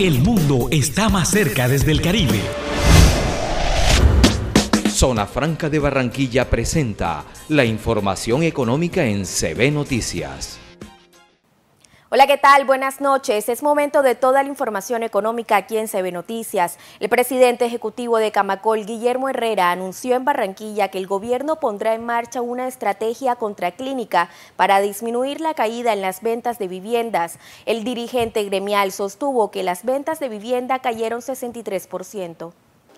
El mundo está más cerca desde el Caribe. Zona Franca de Barranquilla presenta la información económica en CB Noticias. Hola, ¿qué tal? Buenas noches. Es momento de toda la información económica aquí en CB Noticias. El presidente ejecutivo de Camacol, Guillermo Herrera, anunció en Barranquilla que el gobierno pondrá en marcha una estrategia contraclínica para disminuir la caída en las ventas de viviendas. El dirigente gremial sostuvo que las ventas de vivienda cayeron 63%.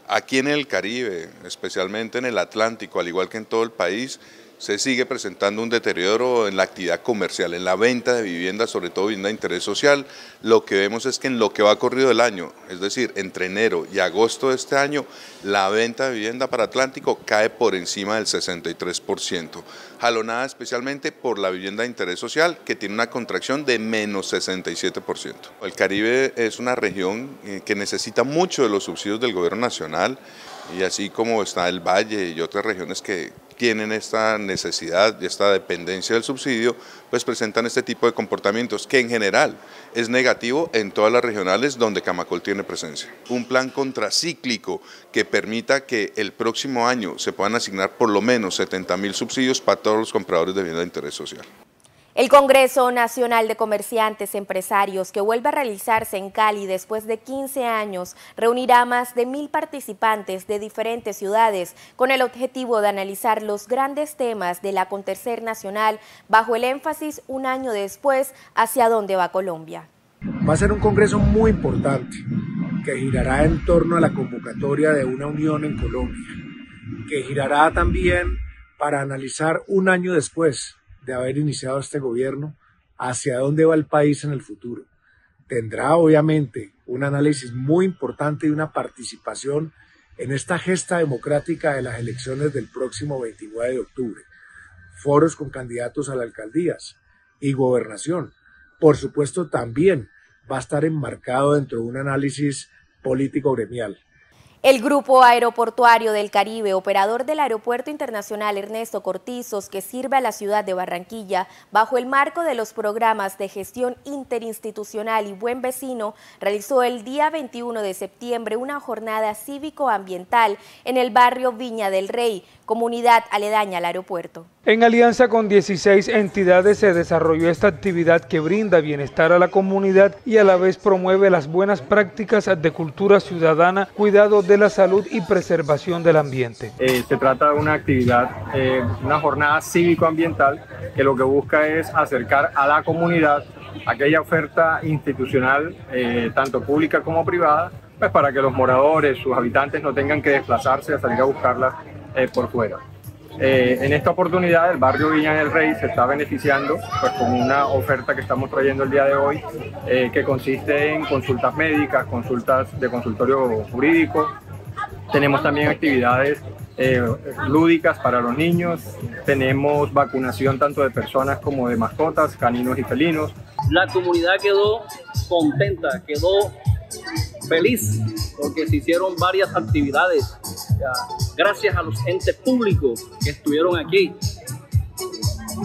Aquí en el Caribe, especialmente en el Atlántico, al igual que en todo el país, se sigue presentando un deterioro en la actividad comercial, en la venta de viviendas, sobre todo vivienda de interés social. Lo que vemos es que en lo que va corrido el año, es decir, entre enero y agosto de este año, la venta de vivienda para Atlántico cae por encima del 63%, jalonada especialmente por la vivienda de interés social, que tiene una contracción de menos 67%. El Caribe es una región eh, que necesita mucho de los subsidios del gobierno nacional, y así como está el Valle y otras regiones que, tienen esta necesidad y esta dependencia del subsidio, pues presentan este tipo de comportamientos que en general es negativo en todas las regionales donde Camacol tiene presencia. Un plan contracíclico que permita que el próximo año se puedan asignar por lo menos 70 mil subsidios para todos los compradores de vivienda de interés social. El Congreso Nacional de Comerciantes Empresarios, que vuelve a realizarse en Cali después de 15 años, reunirá más de mil participantes de diferentes ciudades con el objetivo de analizar los grandes temas del acontecer nacional bajo el énfasis un año después hacia dónde va Colombia. Va a ser un Congreso muy importante que girará en torno a la convocatoria de una unión en Colombia, que girará también para analizar un año después de haber iniciado este gobierno, hacia dónde va el país en el futuro. Tendrá obviamente un análisis muy importante y una participación en esta gesta democrática de las elecciones del próximo 29 de octubre. Foros con candidatos a las alcaldías y gobernación. Por supuesto, también va a estar enmarcado dentro de un análisis político gremial. El Grupo Aeroportuario del Caribe, operador del Aeropuerto Internacional Ernesto Cortizos, que sirve a la ciudad de Barranquilla, bajo el marco de los programas de gestión interinstitucional y buen vecino, realizó el día 21 de septiembre una jornada cívico-ambiental en el barrio Viña del Rey, comunidad aledaña al aeropuerto. En alianza con 16 entidades se desarrolló esta actividad que brinda bienestar a la comunidad y a la vez promueve las buenas prácticas de cultura ciudadana, cuidado de la salud y preservación del ambiente. Eh, se trata de una actividad, eh, una jornada cívico-ambiental que lo que busca es acercar a la comunidad aquella oferta institucional, eh, tanto pública como privada, pues para que los moradores, sus habitantes no tengan que desplazarse a salir a buscarla por fuera. Eh, en esta oportunidad el barrio Viña del Rey se está beneficiando pues, con una oferta que estamos trayendo el día de hoy eh, que consiste en consultas médicas, consultas de consultorio jurídico. Tenemos también actividades eh, lúdicas para los niños. Tenemos vacunación tanto de personas como de mascotas, caninos y felinos. La comunidad quedó contenta, quedó feliz porque se hicieron varias actividades gracias a los entes públicos que estuvieron aquí.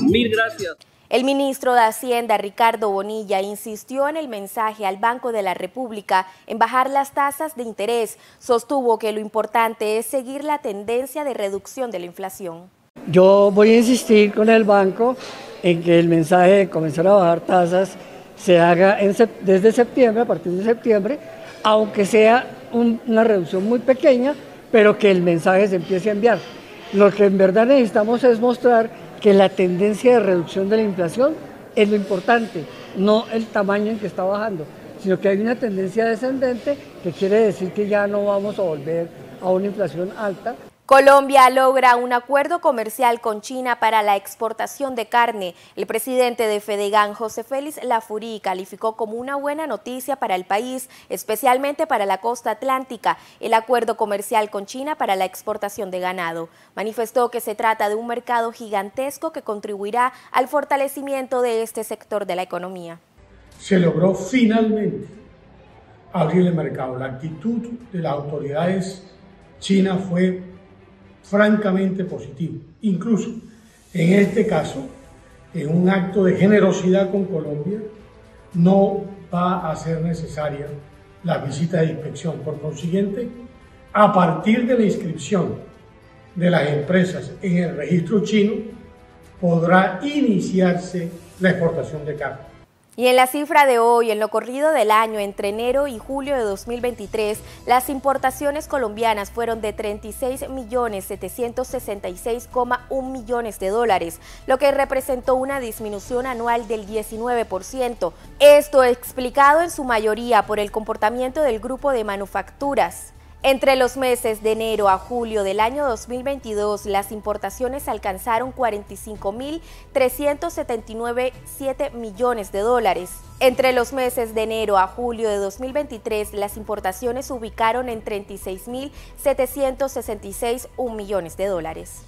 Mil gracias. El ministro de Hacienda, Ricardo Bonilla, insistió en el mensaje al Banco de la República en bajar las tasas de interés. Sostuvo que lo importante es seguir la tendencia de reducción de la inflación. Yo voy a insistir con el banco en que el mensaje de comenzar a bajar tasas se haga desde septiembre, a partir de septiembre, aunque sea una reducción muy pequeña, pero que el mensaje se empiece a enviar. Lo que en verdad necesitamos es mostrar que la tendencia de reducción de la inflación es lo importante, no el tamaño en que está bajando, sino que hay una tendencia descendente que quiere decir que ya no vamos a volver a una inflación alta, Colombia logra un acuerdo comercial con China para la exportación de carne. El presidente de Fedegan, José Félix Lafurí, calificó como una buena noticia para el país, especialmente para la costa atlántica, el acuerdo comercial con China para la exportación de ganado. Manifestó que se trata de un mercado gigantesco que contribuirá al fortalecimiento de este sector de la economía. Se logró finalmente abrir el mercado. La actitud de las autoridades chinas fue francamente positivo. Incluso en este caso, en un acto de generosidad con Colombia, no va a ser necesaria las visitas de inspección. Por consiguiente, a partir de la inscripción de las empresas en el registro chino, podrá iniciarse la exportación de carne. Y en la cifra de hoy, en lo corrido del año, entre enero y julio de 2023, las importaciones colombianas fueron de 36.766,1 millones de dólares, lo que representó una disminución anual del 19%. Esto explicado en su mayoría por el comportamiento del grupo de manufacturas. Entre los meses de enero a julio del año 2022, las importaciones alcanzaron 45.379,7 millones de dólares. Entre los meses de enero a julio de 2023, las importaciones se ubicaron en 36.766,1 millones de dólares.